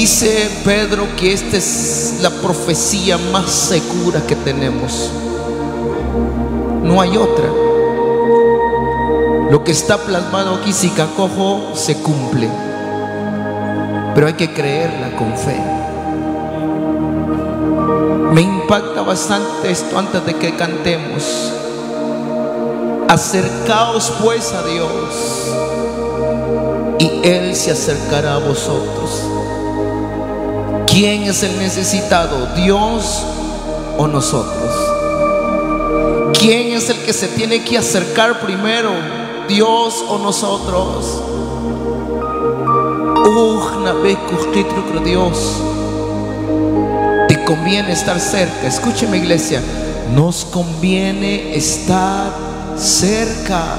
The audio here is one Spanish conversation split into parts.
Dice Pedro que esta es la profecía más segura que tenemos. No hay otra. Lo que está plasmado aquí, si cacojo, se cumple. Pero hay que creerla con fe. Me impacta bastante esto antes de que cantemos. Acercaos pues a Dios y Él se acercará a vosotros. ¿Quién es el necesitado? ¿Dios o nosotros? ¿Quién es el que se tiene que acercar primero? ¿Dios o nosotros? Dios. Te conviene estar cerca. Escúcheme iglesia. Nos conviene estar cerca.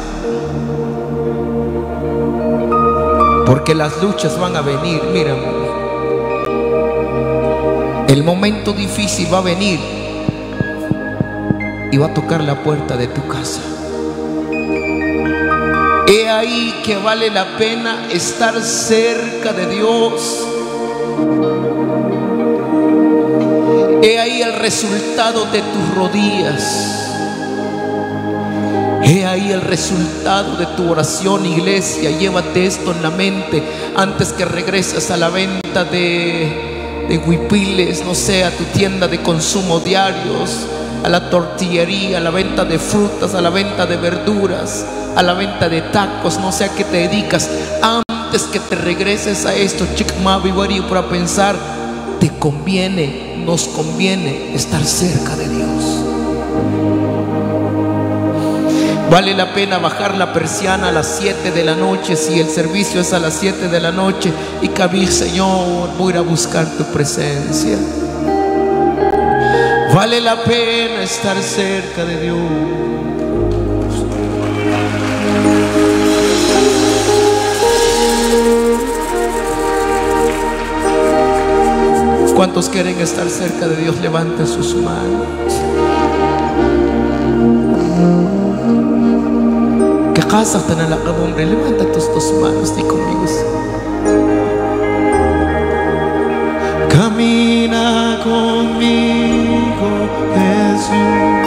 Porque las luchas van a venir. Mírame. El momento difícil va a venir y va a tocar la puerta de tu casa. He ahí que vale la pena estar cerca de Dios. He ahí el resultado de tus rodillas. He ahí el resultado de tu oración, iglesia. Llévate esto en la mente antes que regreses a la venta de de huipiles, no sé, a tu tienda de consumo diarios, a la tortillería, a la venta de frutas, a la venta de verduras, a la venta de tacos, no sé a qué te dedicas. Antes que te regreses a esto, Chikmavi para pensar, te conviene, nos conviene estar cerca de Dios. Vale la pena bajar la persiana a las 7 de la noche si el servicio es a las 7 de la noche y cabir, Señor, voy a buscar tu presencia. Vale la pena estar cerca de Dios. ¿Cuántos quieren estar cerca de Dios? Levanten sus manos. Casa tan la hombre, levanta tus dos manos y conmigo. Camina conmigo, Jesús.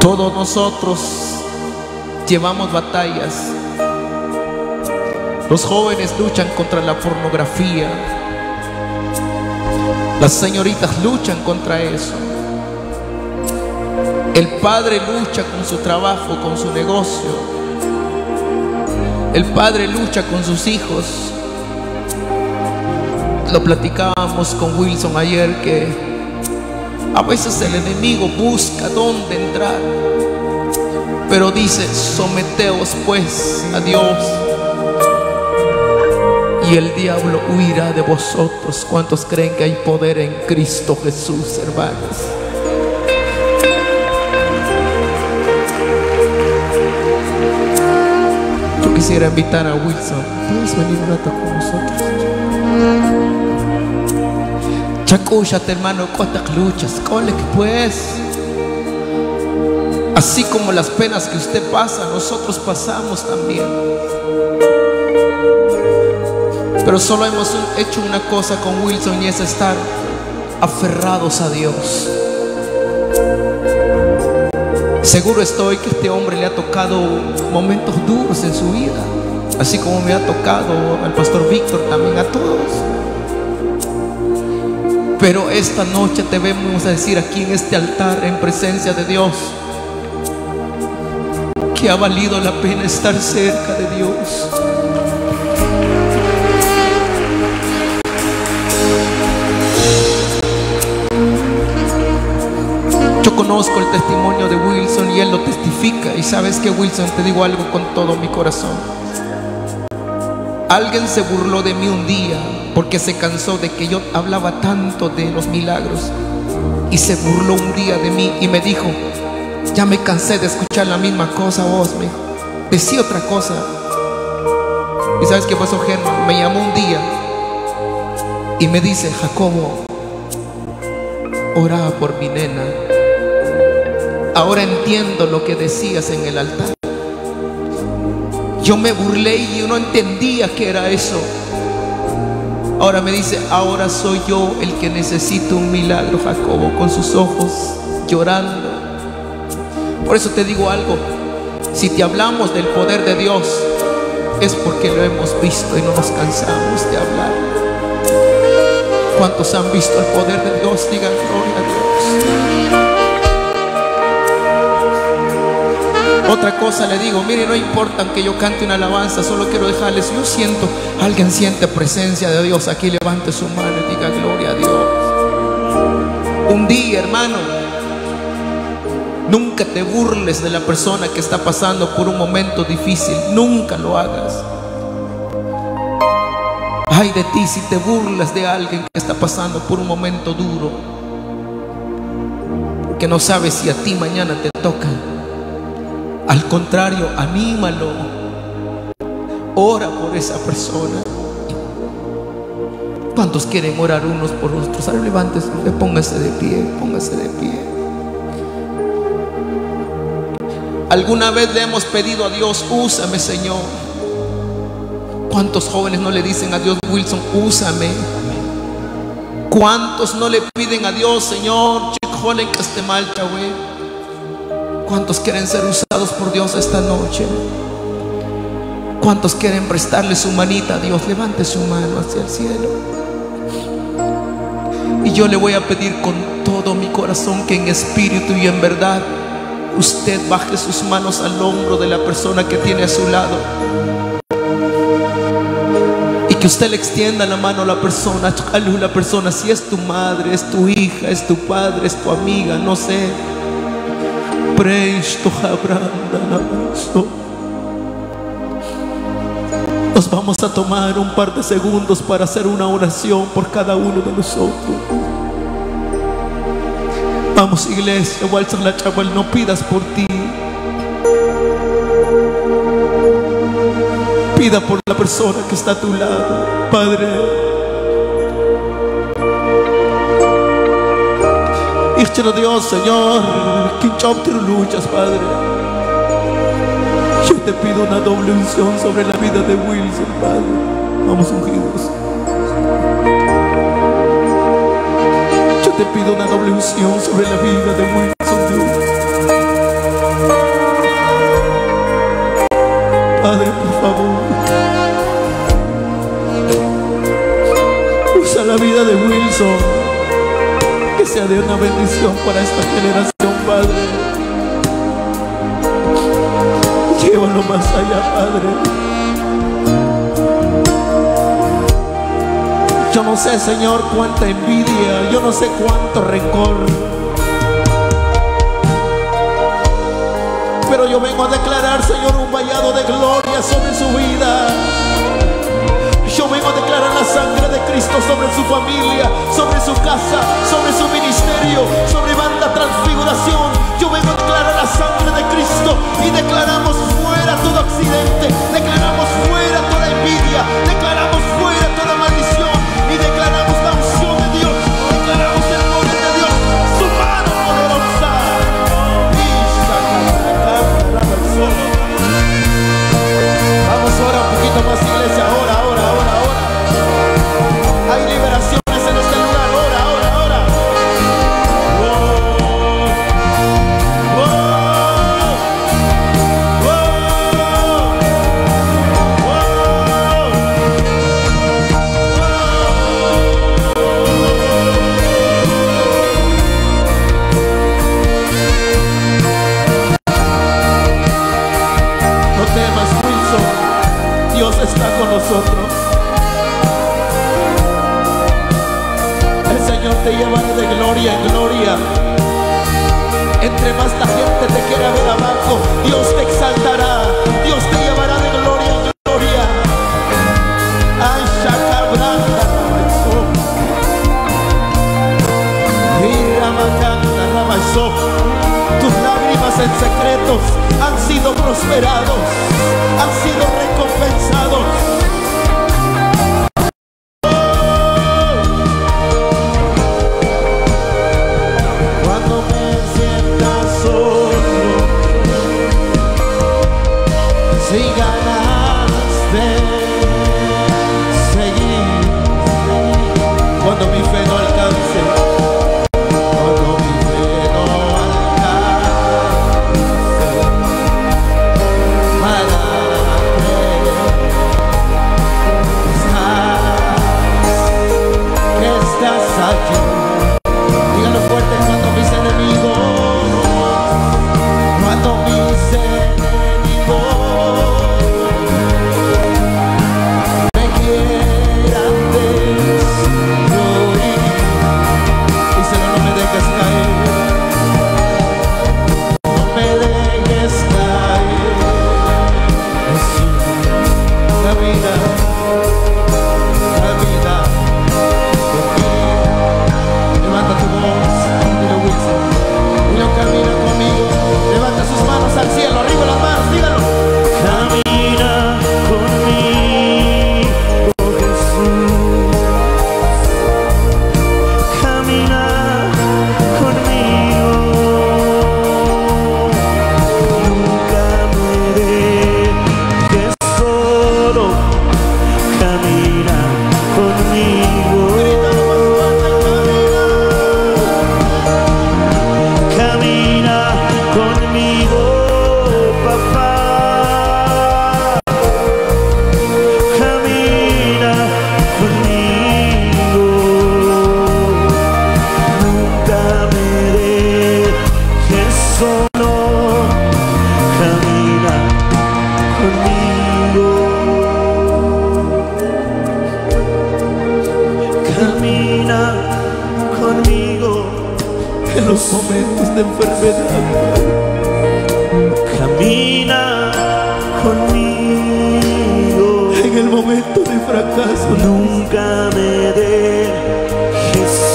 Todos nosotros llevamos batallas. Los jóvenes luchan contra la pornografía. Las señoritas luchan contra eso. El padre lucha con su trabajo, con su negocio. El padre lucha con sus hijos. Lo platicábamos con Wilson ayer que a veces el enemigo busca dónde entrar. Pero dice, someteos pues a Dios. Y el diablo huirá de vosotros. ¿Cuántos creen que hay poder en Cristo Jesús, hermanos? Quisiera invitar a Wilson. ¿Puedes venir un rato con nosotros? Chacúchate, hermano, cuántas luchas, cole que pues. Así como las penas que usted pasa, nosotros pasamos también. Pero solo hemos hecho una cosa con Wilson y es estar aferrados a Dios. Seguro estoy que este hombre le ha tocado momentos duros en su vida, así como me ha tocado al pastor Víctor, también a todos. Pero esta noche te vemos a decir aquí en este altar, en presencia de Dios, que ha valido la pena estar cerca de Dios. Yo conozco el testimonio de Wilson y él lo testifica. Y sabes que Wilson, te digo algo con todo mi corazón. Alguien se burló de mí un día porque se cansó de que yo hablaba tanto de los milagros. Y se burló un día de mí y me dijo, ya me cansé de escuchar la misma cosa vos, me. Decí otra cosa. ¿Y sabes qué pasó, Germán? Me llamó un día y me dice, Jacobo, oraba por mi nena. Ahora entiendo lo que decías en el altar. Yo me burlé y yo no entendía que era eso. Ahora me dice, ahora soy yo el que necesito un milagro, Jacobo, con sus ojos llorando. Por eso te digo algo, si te hablamos del poder de Dios, es porque lo hemos visto y no nos cansamos de hablar. ¿Cuántos han visto el poder de Dios? Digan gloria a Dios. Otra cosa le digo, mire, no importa que yo cante una alabanza, solo quiero dejarles, yo siento, alguien siente presencia de Dios, aquí levante su mano y diga gloria a Dios. Un día, hermano, nunca te burles de la persona que está pasando por un momento difícil, nunca lo hagas. Ay de ti si te burlas de alguien que está pasando por un momento duro, que no sabes si a ti mañana te toca. Al contrario, anímalo. Ora por esa persona. ¿Cuántos quieren orar unos por otros? Levántese, póngase de pie, póngase de pie. ¿Alguna vez le hemos pedido a Dios, úsame Señor? ¿Cuántos jóvenes no le dicen a Dios, Wilson, úsame? ¿Cuántos no le piden a Dios, Señor, chicolen que esté mal, güey? ¿Cuántos quieren ser usados por Dios esta noche? ¿Cuántos quieren prestarle su manita a Dios? Levante su mano hacia el cielo. Y yo le voy a pedir con todo mi corazón que en espíritu y en verdad usted baje sus manos al hombro de la persona que tiene a su lado. Y que usted le extienda la mano a la persona, a la persona, si es tu madre, es tu hija, es tu padre, es tu amiga, no sé. Presto Nos vamos a tomar un par de segundos para hacer una oración por cada uno de nosotros. Vamos iglesia, walza la chaval, no pidas por ti. Pida por la persona que está a tu lado, Padre. Hijo Dios, Señor, que luchas, Padre. Yo te pido una doble unción sobre la vida de Wilson, Padre. Vamos ungidos. Yo te pido una doble unción sobre la vida de Wilson, Dios. Padre, por favor. Usa la vida de Wilson sea de una bendición para esta generación, Padre. Llévalo más allá, Padre. Yo no sé, Señor, cuánta envidia, yo no sé cuánto rencor. Pero yo vengo a declarar, Señor, un vallado de gloria sobre su vida. Yo vengo a declarar la sangre de Cristo sobre su familia, sobre su casa, sobre su ministerio, sobre banda transfiguración. Yo vengo a declarar la sangre de Cristo y declaramos fuera todo accidente, declaramos fuera toda envidia, declaramos fuera se.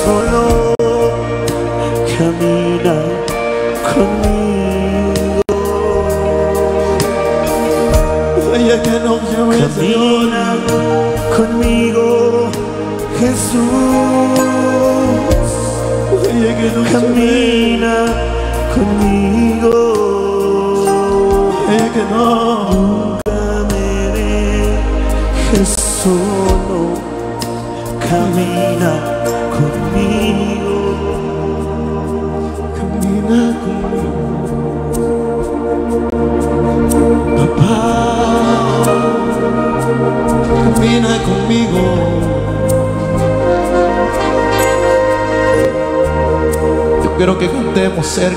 solo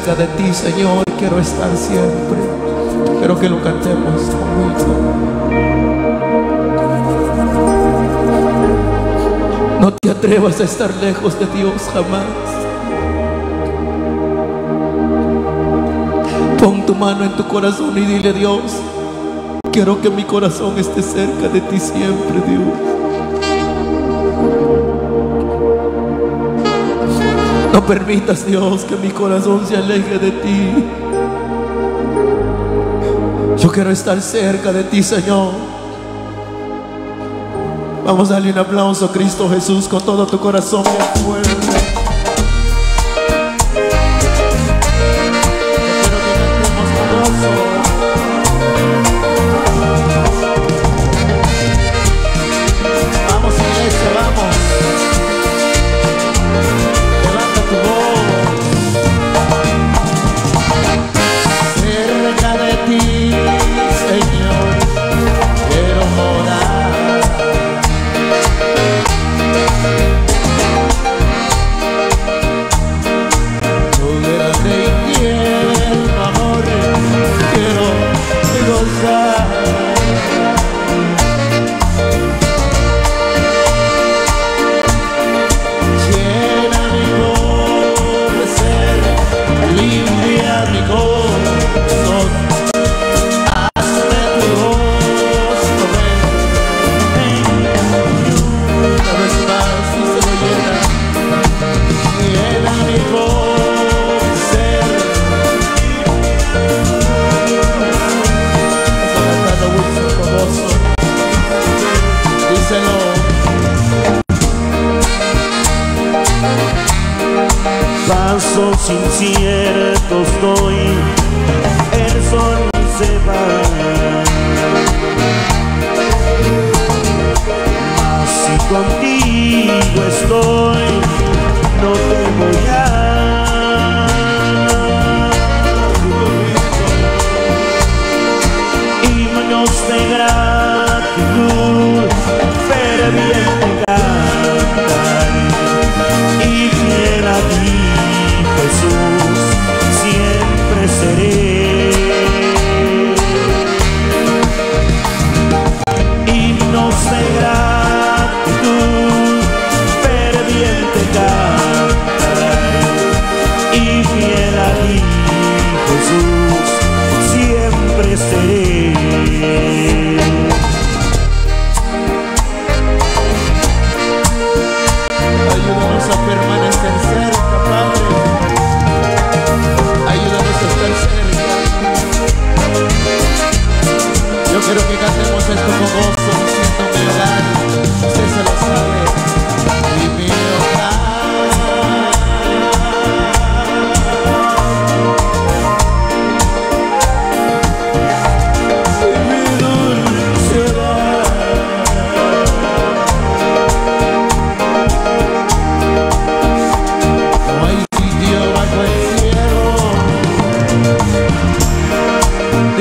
cerca de ti, Señor. Quiero estar siempre. Quiero que lo cantemos conmigo. No te atrevas a estar lejos de Dios jamás. Pon tu mano en tu corazón y dile, Dios, quiero que mi corazón esté cerca de ti siempre, Dios. permitas, Dios, que mi corazón se aleje de ti. Yo quiero estar cerca de ti, Señor. Vamos a darle un aplauso a Cristo Jesús con todo tu corazón.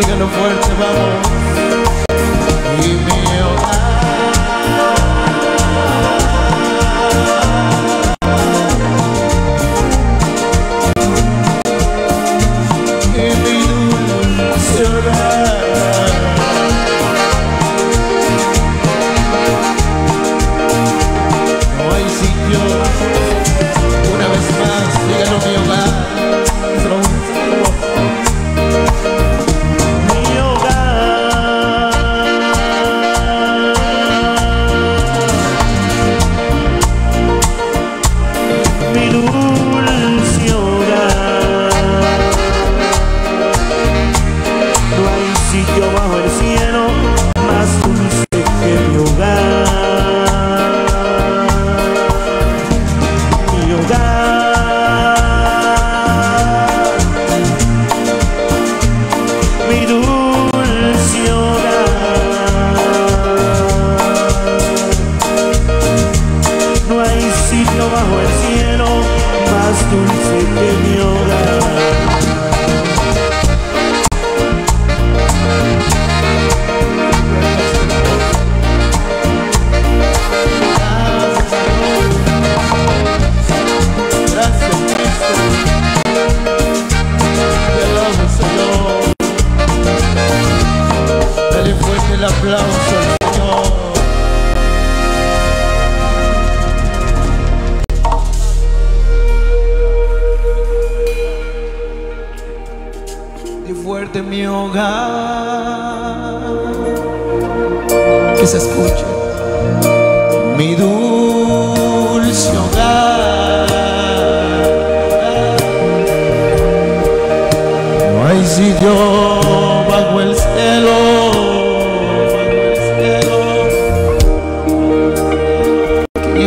Dígalo fuerte, vamos.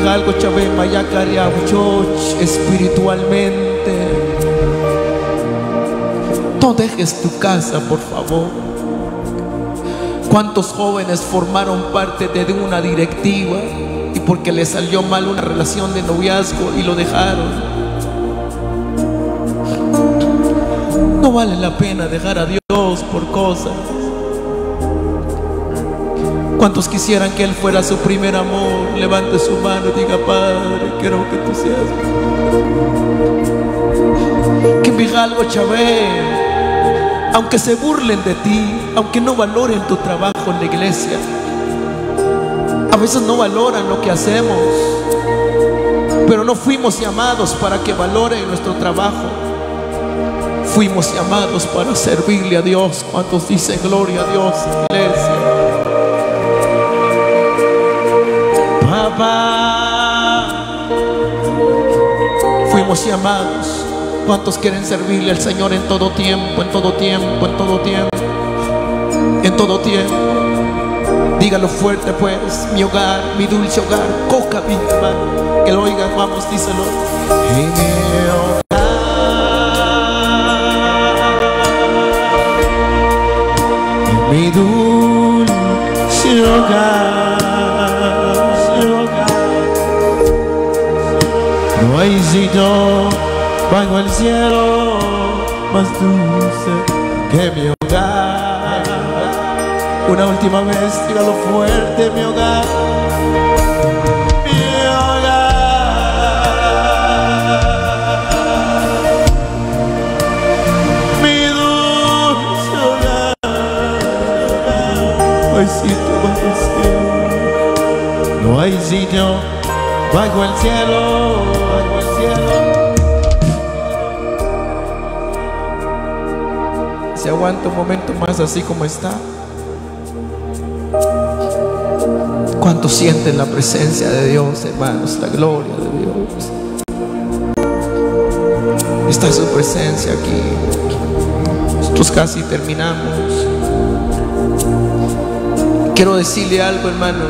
Algo, Chávez, Mayacaria, Choch, espiritualmente. No dejes tu casa, por favor. ¿Cuántos jóvenes formaron parte de una directiva y porque les salió mal una relación de noviazgo y lo dejaron? No vale la pena dejar a Dios por cosas. ¿Cuántos quisieran que Él fuera su primer amor? Levante su mano y diga, Padre, quiero que tú seas. Que me diga algo, Chávez aunque se burlen de ti, aunque no valoren tu trabajo en la iglesia, a veces no valoran lo que hacemos, pero no fuimos llamados para que valoren nuestro trabajo. Fuimos llamados para servirle a Dios. ¿Cuántos dicen gloria a Dios, iglesia? Fuimos llamados. ¿Cuántos quieren servirle al Señor en todo tiempo, en todo tiempo, en todo tiempo? En todo tiempo. Dígalo fuerte pues, mi hogar, mi dulce hogar, coca mi hermano. Que lo oigan, vamos, díselo. En mi hogar. Mi dulce hogar. Sitio bajo el cielo más dulce que mi hogar. Una última vez, dígalo fuerte, mi hogar. Mi hogar. Mi dulce hogar. No hay sitio bajo el cielo, Se aguanta un momento más así como está. ¿Cuánto sienten la presencia de Dios, hermanos? La gloria de Dios. Está su presencia aquí. Nosotros casi terminamos. Quiero decirle algo, hermano,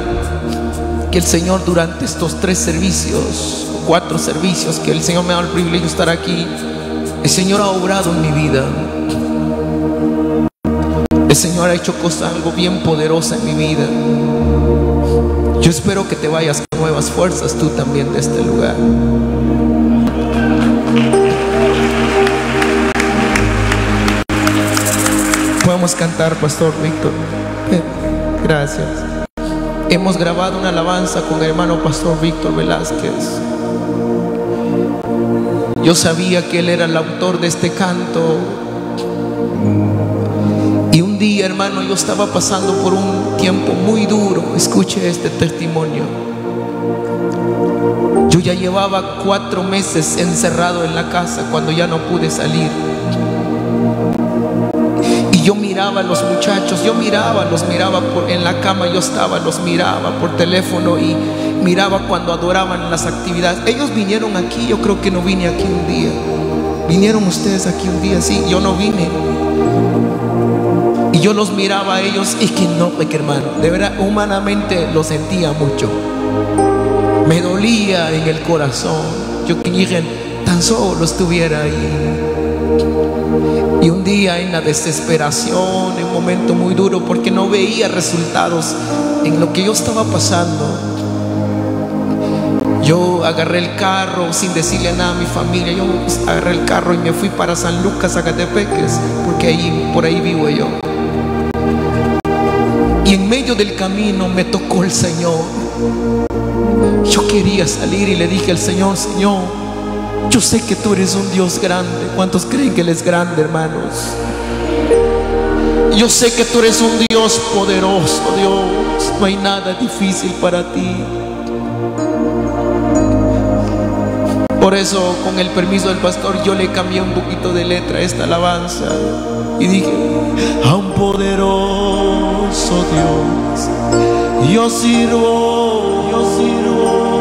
que el Señor durante estos tres servicios, cuatro servicios, que el Señor me ha dado el privilegio de estar aquí, el Señor ha obrado en mi vida. El Señor ha hecho cosas, algo bien poderosa en mi vida. Yo espero que te vayas con nuevas fuerzas tú también de este lugar. Podemos cantar, Pastor Víctor. Eh, Gracias. Hemos grabado una alabanza con el hermano Pastor Víctor Velázquez. Yo sabía que él era el autor de este canto. Un día, hermano, yo estaba pasando por un tiempo muy duro. Escuche este testimonio. Yo ya llevaba cuatro meses encerrado en la casa cuando ya no pude salir. Y yo miraba a los muchachos, yo miraba, los miraba por, en la cama, yo estaba, los miraba por teléfono y miraba cuando adoraban las actividades. Ellos vinieron aquí, yo creo que no vine aquí un día. Vinieron ustedes aquí un día, sí, yo no vine. Y yo los miraba a ellos y que no, que hermano, de verdad, humanamente lo sentía mucho. Me dolía en el corazón. Yo que dije, tan solo estuviera ahí. Y un día en la desesperación, en un momento muy duro, porque no veía resultados en lo que yo estaba pasando, yo agarré el carro sin decirle nada a mi familia. Yo agarré el carro y me fui para San Lucas, Zacatepeques, porque ahí, por ahí vivo yo. En medio del camino me tocó el Señor. Yo quería salir y le dije al Señor, Señor, yo sé que tú eres un Dios grande. ¿Cuántos creen que Él es grande, hermanos? Yo sé que tú eres un Dios poderoso, Dios. No hay nada difícil para ti. Por eso, con el permiso del pastor, yo le cambié un poquito de letra a esta alabanza. Y dije, a un poderoso Dios. Yo sirvo, yo sirvo.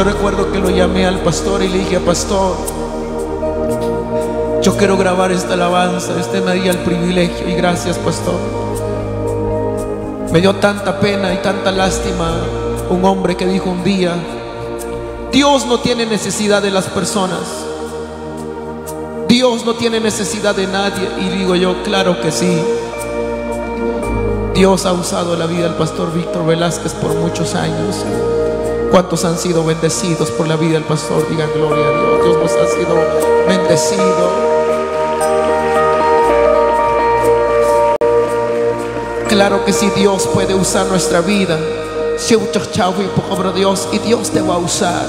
Yo recuerdo que lo llamé al pastor y le dije, pastor, yo quiero grabar esta alabanza. Usted me dio el privilegio y gracias, pastor. Me dio tanta pena y tanta lástima un hombre que dijo un día, Dios no tiene necesidad de las personas. Dios no tiene necesidad de nadie. Y digo yo, claro que sí. Dios ha usado la vida del pastor Víctor Velázquez por muchos años. ¿Cuántos han sido bendecidos por la vida del pastor? Digan gloria a Dios. Dios nos ha sido bendecido. Claro que sí, Dios puede usar nuestra vida. Si Dios, y Dios te va a usar.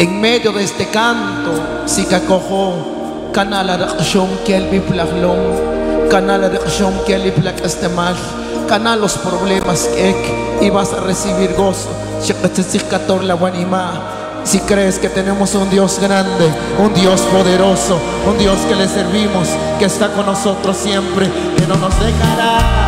En medio de este canto, si que cojo, canal de que el biplaglón, canal de que el este canal los problemas que y vas a recibir gozo. Si crees que tenemos un Dios grande, un Dios poderoso, un Dios que le servimos, que está con nosotros siempre, que no nos dejará.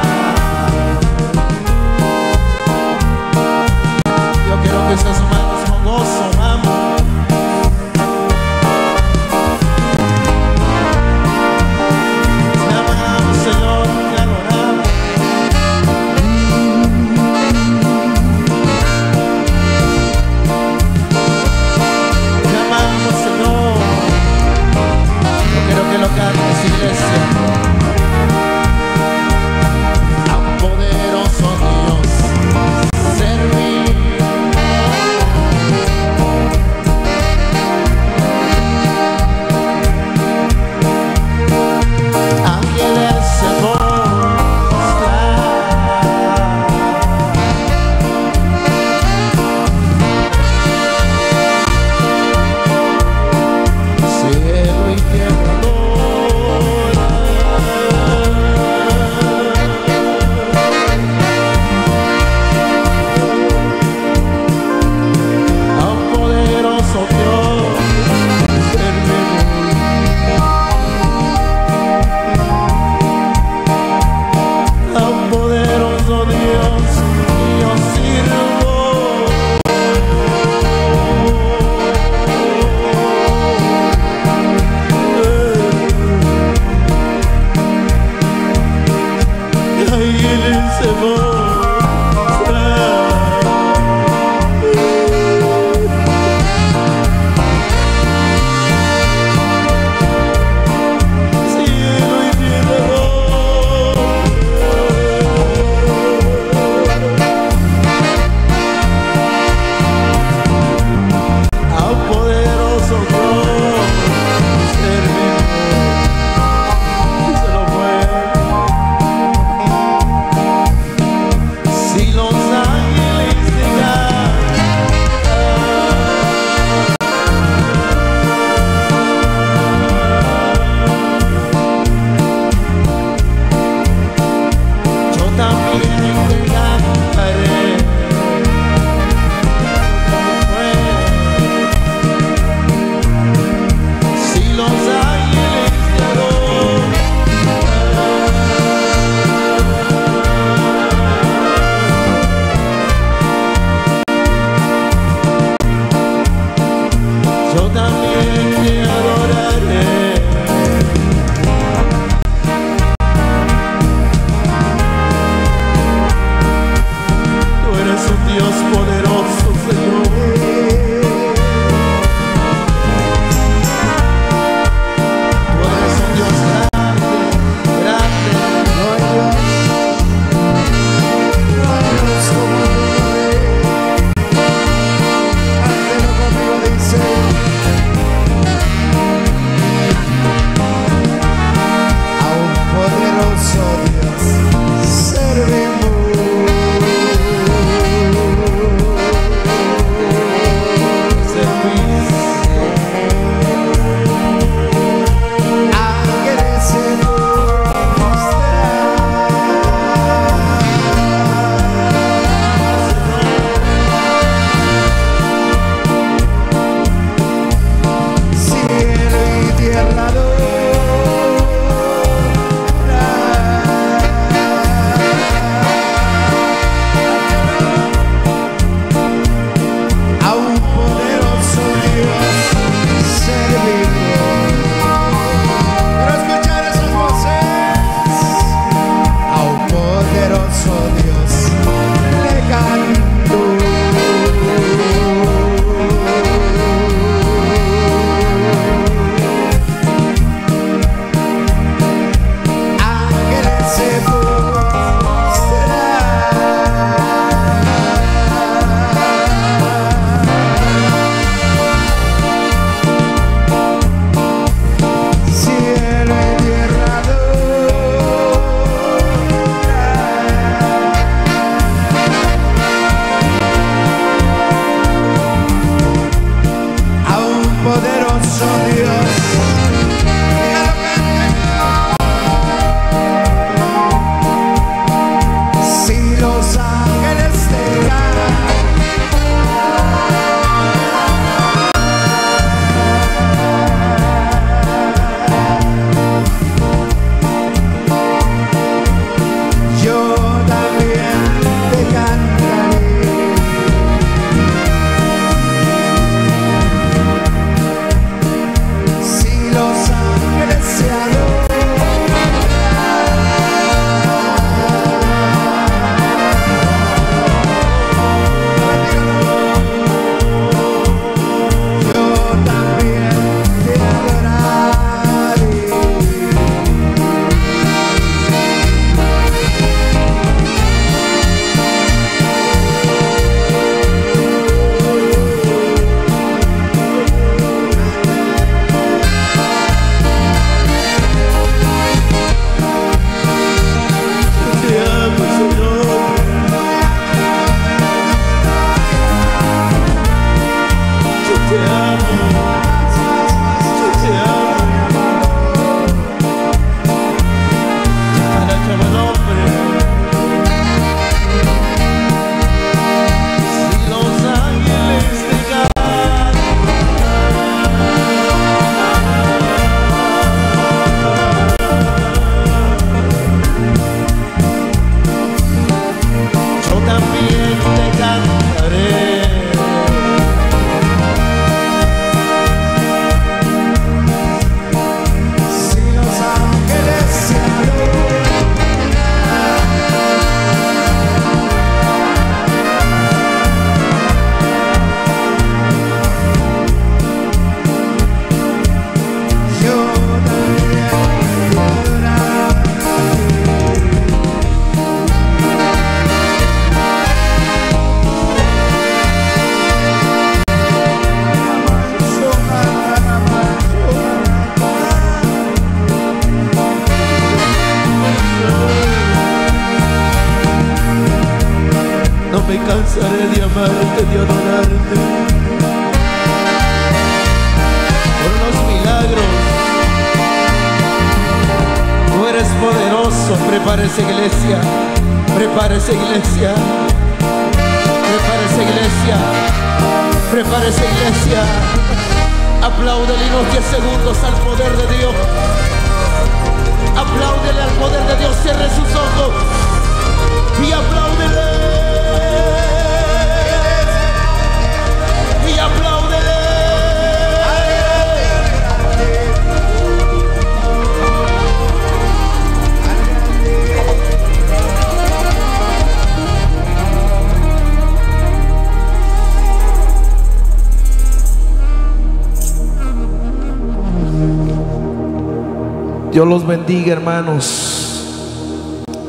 Dios los bendiga, hermanos.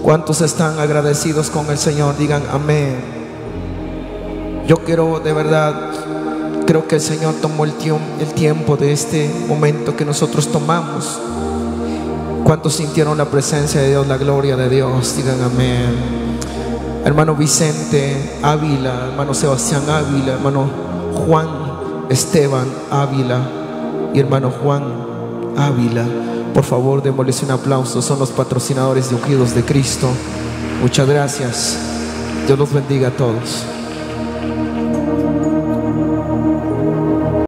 ¿Cuántos están agradecidos con el Señor? Digan amén. Yo quiero de verdad, creo que el Señor tomó el, el tiempo de este momento que nosotros tomamos. ¿Cuántos sintieron la presencia de Dios, la gloria de Dios? Digan amén. Hermano Vicente Ávila, hermano Sebastián Ávila, hermano Juan Esteban Ávila y hermano Juan Ávila. Por favor, démosles un aplauso. Son los patrocinadores de Ungidos de Cristo. Muchas gracias. Dios los bendiga a todos.